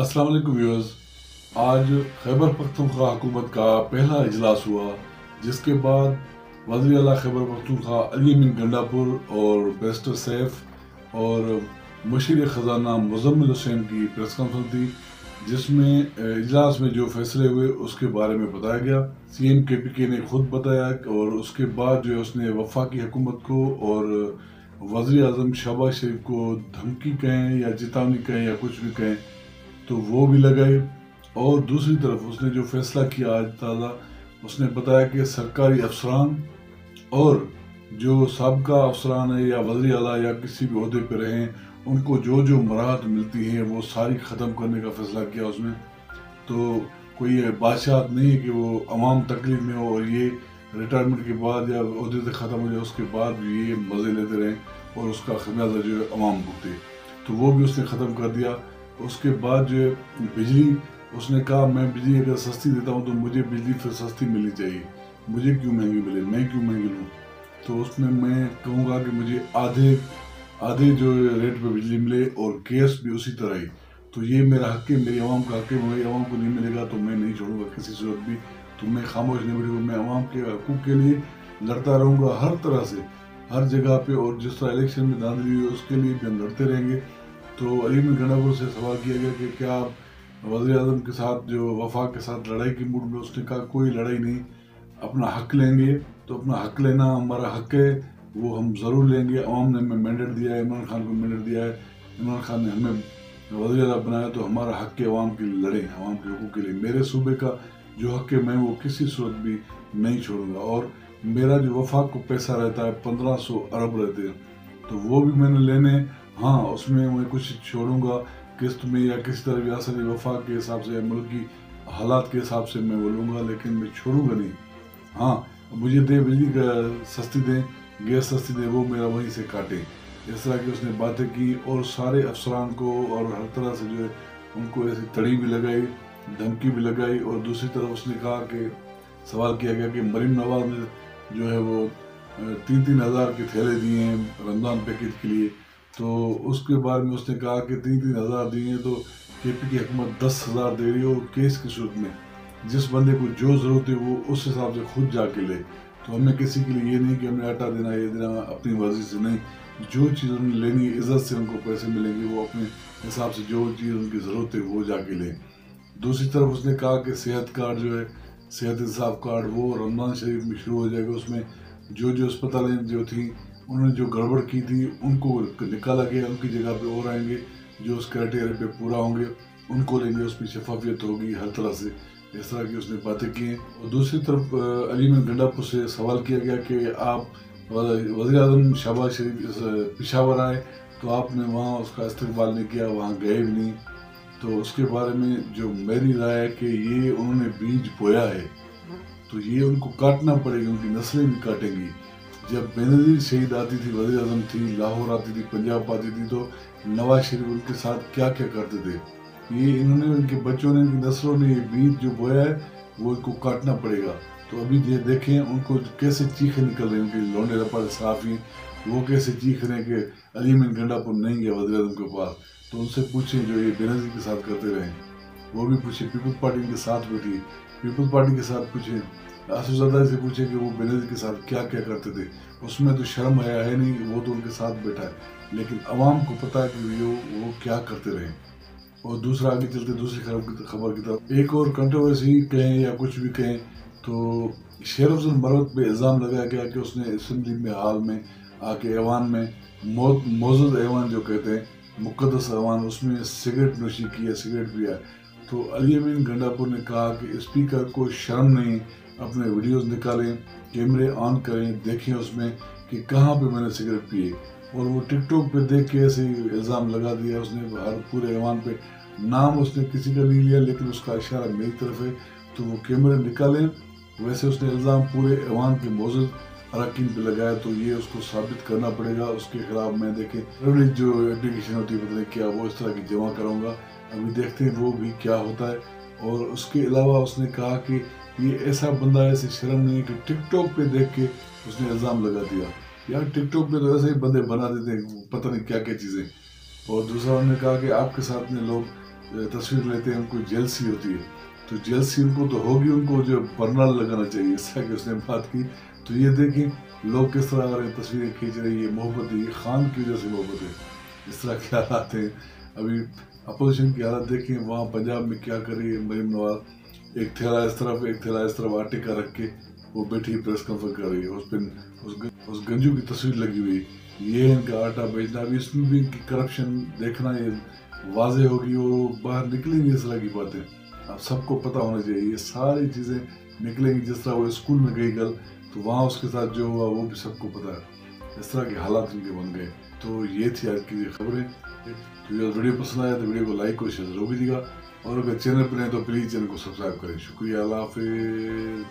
अस्सलाम वालेकुम व्यूअर्स आज खैबर पख्तूनख्वा हुकूमत का पहला इजलास हुआ, जिसके बाद वजी अला खैबर पख्तूनख्वा अली मिन गंडापुर और बेस्टर सैफ और मशीर ख़जाना मुजम्मिल हुसैन की प्रेस कॉन्फ्रेंस थी, जिसमें इजलास में जो फैसले हुए, उसके बारे में बताया गया। सी एम के पी के ने खुद बताया और उसके बाद जो है, उसने वफा की हुकूमत को और वजी अजम शहबाज शरीफ को धमकी कहें या चेतावनी कहें या कुछ भी कहें तो वो भी लगाए। और दूसरी तरफ़ उसने जो फैसला किया, आज ताज़ा उसने बताया कि सरकारी अफसरान और जो सबका अफसरान है या वजी अला या किसी भी अहदे पर रहें, उनको जो जो मराहत मिलती हैं, वो सारी ख़त्म करने का फैसला किया उसने। तो कोई बादशाह नहीं है कि वो अवाम तकलीफ़ में हो और ये रिटायरमेंट के बाद या अहदे से ख़त्म हो जाए, उसके बाद भी ये मज़े लेते रहें और उसका खमियाजा जो है अवाम भुगते तो वो भी उसने ख़त्म कर दिया। उसके बाद जो बिजली, उसने कहा, मैं बिजली अगर सस्ती देता हूँ तो मुझे बिजली फिर सस्ती मिलनी चाहिए। मुझे क्यों महँगी मिले? मैं क्यों महँगी लूँ? तो उसमें मैं कहूँगा कि मुझे आधे आधे जो रेट पे बिजली मिले और गैस भी उसी तरह ही। तो ये मेरा हक है, मेरी आवाम का हक है। मेरी आवाम को नहीं मिलेगा तो मैं नहीं छोड़ूँगा किसी सूरत भी। तो मैं खामोश नहीं बैठूँगा। मैं आवाम के हकूक़ के लिए लड़ता रहूँगा हर तरह से, हर जगह पे। और जिस तरह इलेक्शन में धांधली हुई, उसके लिए भी हम लड़ते रहेंगे। तो अली में गणापुर से सवाल किया गया कि क्या आप वजी अजम के साथ जो वफा के साथ लड़ाई की मूड में उसने कहा कोई लड़ाई नहीं, अपना हक लेंगे तो अपना हक लेना हमारा हक है, वो हम ज़रूर लेंगे। अवाम ने हमें मैंडेट दिया है, इमरान खान को मैंडेट दिया है। इमरान खान ने हमें वजी अजम बनाया तो हमारा हक के अवाम के लिए लड़ें, अवाम के हकूक़ के लिए। मेरे सूबे का जो हक है, मैं वो किसी सूरत भी नहीं छोड़ूँगा। और मेरा जो वफाक को पैसा रहता है, पंद्रह सौ अरब रहते हैं तो वो भी मैंने लेने हाँ उसमें मैं कुछ छोड़ूँगा, किस्त में या किसी तरह रियासत वफा के हिसाब से मुल्क की हालात के हिसाब से मैं बोलूँगा, लेकिन मैं छोड़ूँगा नहीं। हाँ मुझे दे बिजली का सस्ती दें, गैस सस्ती दें, वो मेरा वहीं से काटे। इस तरह की उसने बातें की और सारे अफसरान को और हर तरह से जो है उनको ऐसी तड़ी भी लगाई, धमकी भी लगाई और दूसरी तरफ़ उसने कहा कि, सवाल किया गया कि मरीम नवाज़ ने जो है वो तीन तीन हज़ार के थैले दिए हैं रमज़ान पैकेज के लिए। तो उसके बारे में उसने कहा कि तीन तीन हज़ार दिए तो के पी की हुकूमत दस हज़ार दे रही है और केस की सूरत में। जिस बंदे को जो ज़रूरत है वो उस हिसाब से खुद जाके ले। तो हमें किसी के लिए ये नहीं कि हमें आटा देना, ये देना, अपनी मर्ज़ी से नहीं। जो चीज़ उन्हें लेनी है, इज़्ज़त से उनको पैसे मिलेंगे, वो अपने हिसाब से जो चीज़ उनकी ज़रूरत है वो जाके लें। दूसरी तरफ़ उसने कहा कि सेहत कार्ड जो है, सेहत इंसाफ कार्ड, वो रमज़ान शरीफ में शुरू हो जाएगा। उसमें जो जो अस्पतालें जो थी उन्होंने जो गड़बड़ की थी, उनको निकाला गया, उनकी जगह पे और आएँगे, जो उस क्राइटेरिया पे पूरा होंगे, उनको लेंगे उसमें शफाफियत होगी हर तरह से। इस तरह की उसने बातें की हैं। और दूसरी तरफ़ अलीम गंडापुर से सवाल किया गया कि आप वजी अजम शहबाज शरीफ पिशावर आए तो आपने वहाँ उसका इस्तेमाल नहीं किया, वहाँ गए भी नहीं। तो उसके बारे में जो मेरी राय है कि ये उन्होंने बीज बोया है तो ये उनको काटना पड़ेगा, उनकी नस्लें भी काटेंगी। जब बेनजीर शहीद आती थी वजी अजम थी, लाहौर आती थी पंजाब आती थी तो नवाज़ शरीफ उनके साथ क्या क्या करते थे? ये इन्होंने उनके बच्चों ने, इनकी नस्लों ने ये बीज जो बोया है, वो इनको काटना पड़ेगा। तो अभी ये देखें, उनको कैसे चीखे निकल रहे हैं, उनके लौंडे रपा साफी वो कैसे चीख रहे हैं कि अली मिन गंडापुर नहीं गया वजी अजम के पास? तो उनसे पूछें जो ये बेनजीर के साथ करते रहे वो भी पूछे, पीपल्स पार्टी के साथ थी पीपल्स पार्टी के साथ पूछे आसूजादा से पूछे कि वो बेनजीर के साथ क्या क्या करते थे। उसमें तो शर्म है, है नहीं वो तो उनके साथ बैठा है। लेकिन अवाम को पता है कि वो वो क्या करते रहे। और दूसरा आगे चलते दूसरी खबर की तरफ़। एक और कंट्रोवर्सी कहें या कुछ भी कहें तो शेर अफजल मरवत पे इल्ज़ाम लगाया गया कि उसने असम्बली में हाल में आके ऐवान में मौजूद ऐवान जो कहते हैं मुकदस ऐवान उसमें सिगरेट नोशी किया सिगरेट पिया। तो अली अमीन गंडापुर ने कहा कि स्पीकर को शर्म नहीं अपने वीडियोस निकालें, कैमरे ऑन करें, देखें उसमें कि कहाँ पे मैंने सिगरेट पिए और वो टिकटॉक पे देख के ऐसे इल्ज़ाम लगा दिया उसने, हर पूरे ऐवान पे। नाम उसने किसी का नहीं लिया, लेकिन उसका इशारा मेरी तरफ़ है। तो वो कैमरे निकालें, वैसे उसने इल्ज़ाम पूरे ऐवान के मौजूद अरकान पे लगाया तो ये उसको साबित करना पड़ेगा। उसके खिलाफ मैं देखे जो एप्लीकेशन होती है, पता क्या, वो इस तरह की जमा कराऊँगा। अभी देखते हैं वो भी क्या होता है। और उसके अलावा उसने कहा कि ये ऐसा बंदा ऐसे शर्म नहीं कि टिकटॉक पे देख के उसने इल्ज़ाम लगा दिया। यार, टिकटॉक पे तो ऐसे ही बंदे बना देते हैं पता नहीं क्या क्या चीज़ें। और दूसरा उन्होंने कहा कि आपके साथ में लोग तस्वीर लेते हैं, उनको जेलसी होती है। तो जेलसी उनको तो होगी, उनको जो बर्नर लगाना चाहिए। तरह की उसने बात की तो ये देखें, लोग किस तरह और तस्वीरें खींच रही है मोहब्बत ये खान की वजह से मोहब्बत है। इस तरह के हालात हैं। अभी अपोजिशन की हालत देखें वहाँ पंजाब में क्या करी मरीम नवाज़ एक थैला इस तरफ़ एक थैला इस तरफ़ आटे का रख के वो बैठी प्रेस कॉन्फ्रेंस कर रही है। उस पर उस, उस गंजू की तस्वीर लगी हुई। ये इनका आटा बेचना अभी इसमें भी इनकी करप्शन देखना ये वाजे होगी वो बाहर निकलेंगी इस तरह की बातें। अब सबको पता होना चाहिए ये सारी चीज़ें निकलेंगी जिस तरह वो स्कूल में गई गल तो वहाँ उसके साथ जो हुआ वो भी सबको पता है। इस तरह के हालात उनके बन गए। तो ये थी आज की खबरें। वीडियो पसंद आया तो वीडियो को लाइक और शेयर ज़रूर भी देगा और अगर चैनल पर हैं तो प्लीज़ चैनल को सब्सक्राइब करें शुक्रिया अल्लाह हाफिज़